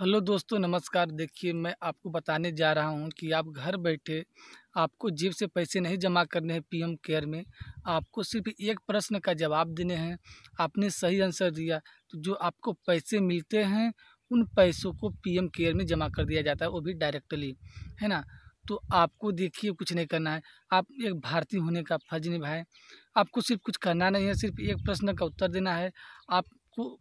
Hello दोस्तों, नमस्कार। देखिए, मैं आपको बताने जा रहा हूँ कि आप घर बैठे आपको जेब से पैसे नहीं जमा करने हैं पीएम केयर में। आपको सिर्फ़ एक प्रश्न का जवाब देने हैं। आपने सही आंसर दिया। तो जो आपको पैसे मिलते हैं, उन पैसों को पीएम केयर में जमा कर दिया जाता है, वो भी डायरेक्टली, है ना? तो आपको देखिए, कुछ नहीं करना है। आप एक भारतीय होने का फ़र्ज़ निभाएँ। आपको सिर्फ़ कुछ करना नहीं है, सिर्फ़ एक प्रश्न का उत्तर देना है। आपको,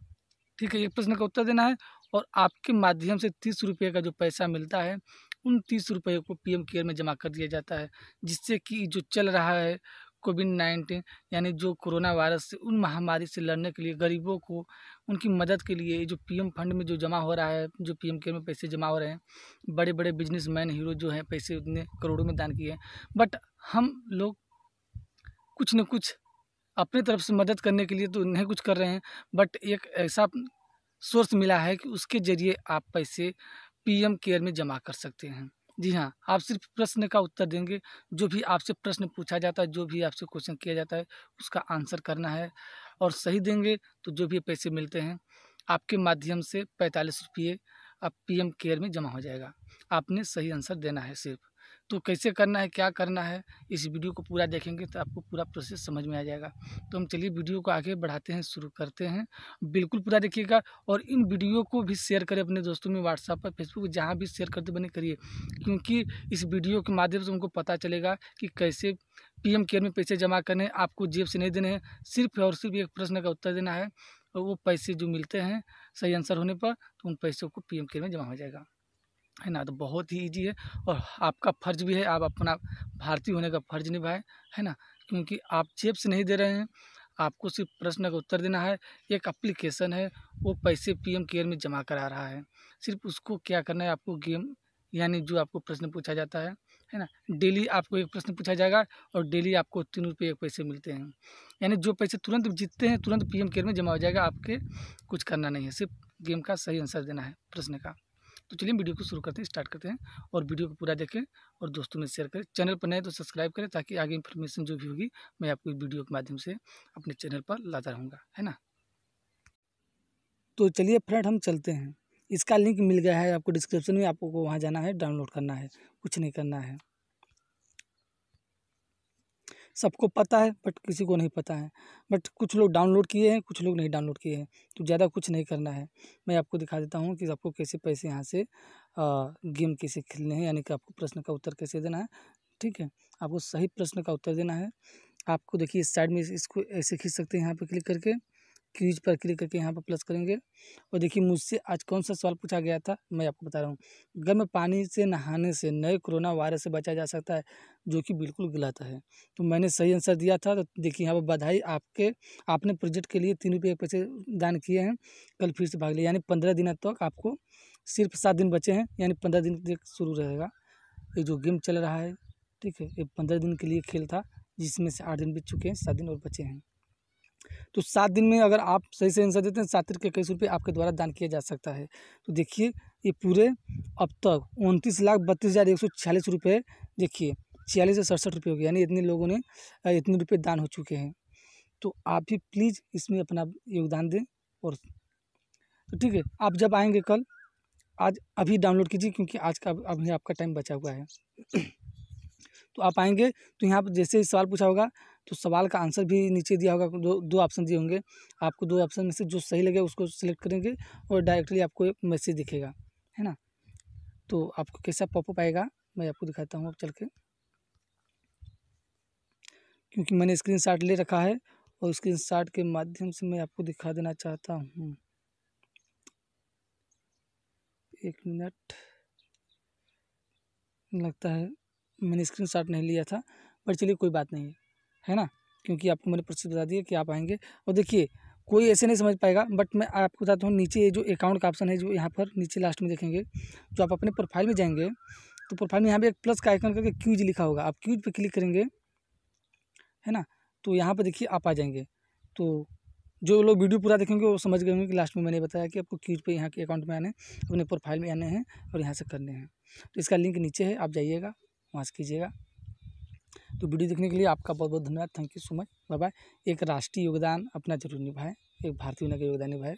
ठीक है, एक प्रश्न का उत्तर देना है और आपके माध्यम से तीस रुपये का जो पैसा मिलता है, उन तीस रुपये को पीएम केयर में जमा कर दिया जाता है, जिससे कि जो चल रहा है कोविड नाइन्टीन यानी जो कोरोना वायरस से, उन महामारी से लड़ने के लिए, गरीबों को, उनकी मदद के लिए जो पीएम फंड में जो जमा हो रहा है, जो पीएम केयर में पैसे जमा हो रहे हैं बड़े बड़े बिजनेसमैन, हीरो जो हैं, पैसे उतने करोड़ों में दान किए हैं। बट हम लोग कुछ न कुछ अपने तरफ़ से मदद करने के लिए तो नहीं कुछ कर रहे हैं, बट एक ऐसा सोर्स मिला है कि उसके ज़रिए आप पैसे पीएम केयर में जमा कर सकते हैं। जी हाँ आप सिर्फ़ प्रश्न का उत्तर देंगे, जो भी आपसे प्रश्न पूछा जाता है, जो भी आपसे क्वेश्चन किया जाता है, उसका आंसर करना है और सही देंगे तो जो भी पैसे मिलते हैं, आपके माध्यम से पैंतालीस रुपये आप पीएम केयर में जमा हो जाएगा। आपने सही आंसर देना है सिर्फ़। तो कैसे करना है, क्या करना है, इस वीडियो को पूरा देखेंगे तो आपको पूरा प्रोसेस समझ में आ जाएगा। तो हम चलिए वीडियो को आगे बढ़ाते हैं, शुरू करते हैं। बिल्कुल पूरा देखिएगा और इन वीडियो को भी शेयर करें अपने दोस्तों में व्हाट्सएप पर, फेसबुक जहाँ भी शेयर करते बने करिए। क्योंकि इस वीडियो के माध्यम से उनको पता चलेगा कि कैसे पीएम केयर में पैसे जमा करने आपको जेब से नहीं देने हैं, सिर्फ़ और सिर्फ़ एक प्रश्न का उत्तर देना है और वो पैसे जो मिलते हैं सही आंसर होने पर तो उन पैसों को पीएम केयर में जमा हो जाएगा। है ना? तो बहुत ही ईजी है और आपका फ़र्ज़ भी है, आप अपना भारतीय होने का फ़र्ज़ निभाएँ, है ना? क्योंकि आप जेब से नहीं दे रहे हैं, आपको सिर्फ़ प्रश्न का उत्तर देना है, एक अप्लीकेशन है, वो पैसे पीएम केयर में जमा करा रहा है। सिर्फ़ उसको क्या करना है, आपको गेम यानी जो आपको प्रश्न पूछा जाता है है ना? डेली आपको एक प्रश्न पूछा जाएगा और डेली आपको तीन रुपये एक पैसे मिलते हैं। यानी जो पैसे तुरंत जीतते हैं, तुरंत पीएम केयर में जमा हो जाएगा, आपके कुछ करना नहीं है। सिर्फ़ गेम का सही आंसर देना है, प्रश्न का। तो चलिए वीडियो को शुरू करते हैं, स्टार्ट करते हैं और वीडियो को पूरा देखें और दोस्तों में शेयर करें। चैनल पर नए तो सब्सक्राइब करें ताकि आगे इन्फॉर्मेशन जो भी होगी, मैं आपको वीडियो के माध्यम से अपने चैनल पर लाता रहूँगा, है ना? तो चलिए फ्रेंड हम चलते हैं। इसका लिंक मिल गया है आपको डिस्क्रिप्शन में, आपको वहाँ जाना है डाउनलोड करना है, कुछ नहीं करना है। सबको पता है, बट किसी को नहीं पता है। बट कुछ लोग डाउनलोड किए हैं, कुछ लोग नहीं डाउनलोड किए हैं। तो ज़्यादा कुछ नहीं करना है। मैं आपको दिखा देता हूँ कि आपको कैसे पैसे यहाँ से गेम कैसे खेलने हैं, यानी कि आपको प्रश्न का उत्तर कैसे देना है। ठीक है? आपको सही प्रश्न का उत्तर देना है। आपको देखिए इस साइड में इसको ऐसे खींच सकते हैं यहाँ पर क्लिक करके। क्रीज पर क्लिक करके यहाँ पर प्लस करेंगे। और देखिए मुझसे आज कौन सा सवाल पूछा गया था, मैं आपको बता रहा हूँ। गर्म पानी से नहाने से, नए कोरोना वायरस से बचा जा सकता है, जो कि बिल्कुल गलत है। तो मैंने सही आंसर दिया था तो देखिए यहाँ पर बधाई आपके, आपने प्रोजेक्ट के लिए तीन रुपये पैसे दान किए हैं, कल फिर से भाग लिया। यानी पंद्रह दिन तक तो आपको सिर्फ़ सात दिन बचे हैं, यानी पंद्रह दिन तक शुरू रहेगा। ये जो गेम चल रहा है, ठीक है, ये पंद्रह दिन के लिए खेल था, जिसमें से आठ दिन बीत चुके हैं, सात दिन और बचे हैं। तो सात दिन में अगर आप सही से आंसर देते हैं, सात दिन के इक्कीस रुपये आपके द्वारा दान किया जा सकता है। तो देखिए, ये पूरे अब तक उनतीस लाख बत्तीस हज़ार एक सौ छियालीस रुपये, देखिए, छियालीस से सड़सठ रुपये हो गए, यानी इतने लोगों ने इतने रुपये दान हो चुके हैं। तो आप भी प्लीज़ इसमें अपना योगदान दें और तो ठीक है, आप जब आएँगे कल, आज अभी डाउनलोड कीजिए क्योंकि आज का, अभी आपका टाइम बचा हुआ है। तो आप आएँगे तो यहाँ पर जैसे ही सवाल पूछा होगा तो सवाल का आंसर भी नीचे दिया होगा, दो दो ऑप्शन दिए होंगे। आपको दो ऑप्शन में से जो सही लगे उसको सिलेक्ट करेंगे और डायरेक्टली आपको एक मैसेज दिखेगा, है ना? तो आपको कैसा पॉपअप आएगा, मैं आपको दिखाता हूँ अब चल के। क्योंकि मैंने स्क्रीन शॉट ले रखा है और स्क्रीन शॉट के माध्यम से मैं आपको दिखा देना चाहता हूँ। एक मिनट लगता है मैंने स्क्रीन शॉट नहीं लिया था, पर चलिए कोई बात नहीं। है है ना? क्योंकि आपको मैंने प्रोसेस बता दिया कि आप आएँगे। और देखिए, कोई ऐसे नहीं समझ पाएगा बट मैं आपको बताता हूँ, नीचे जो अकाउंट का ऑप्शन है, जो यहाँ पर नीचे लास्ट में देखेंगे, जो आप अपने प्रोफ़ाइल में जाएँगे तो प्रोफ़ाइल में यहाँ पे एक प्लस का आइकन करके क्यूज लिखा होगा। आप क्यूज पे क्लिक करेंगे, है ना? तो यहाँ पर देखिए आप आ जाएँगे। तो जो लोग वीडियो पूरा देखेंगे, वो समझ गए होंगे कि लास्ट में मैंने बताया कि आपको क्यूज पे यहाँ के अकाउंट में आने, अपने प्रोफ़ाइल में आने हैं और यहाँ से करने हैं। तो इसका लिंक नीचे है, आप जाइएगा, वहाँ से कीजिएगा। तो वीडियो देखने के लिए आपका बहुत बहुत धन्यवाद। Thank you so much bye bye एक राष्ट्रीय योगदान अपना ज़रूर निभाएँ। एक भारतीय होने का योगदान निभाए।